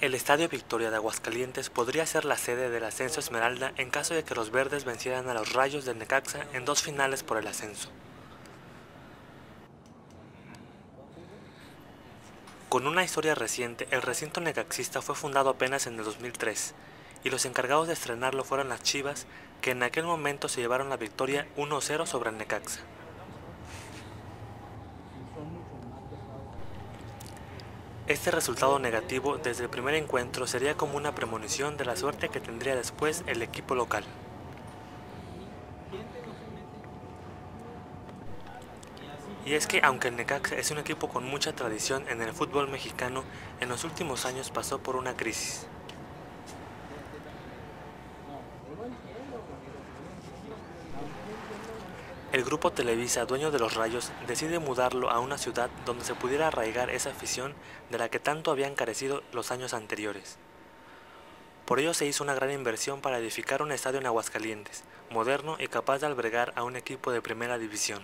El Estadio Victoria de Aguascalientes podría ser la sede del ascenso Esmeralda en caso de que los verdes vencieran a los Rayos de Necaxa en dos finales por el ascenso. Con una historia reciente, el recinto necaxista fue fundado apenas en el 2003 y los encargados de estrenarlo fueron las Chivas, que en aquel momento se llevaron la victoria 1-0 sobre el Necaxa. Este resultado negativo desde el primer encuentro sería como una premonición de la suerte que tendría después el equipo local. Y es que aunque el Necaxa es un equipo con mucha tradición en el fútbol mexicano, en los últimos años pasó por una crisis. El grupo Televisa, dueño de los Rayos, decide mudarlo a una ciudad donde se pudiera arraigar esa afición de la que tanto habían carecido los años anteriores. Por ello se hizo una gran inversión para edificar un estadio en Aguascalientes, moderno y capaz de albergar a un equipo de primera división.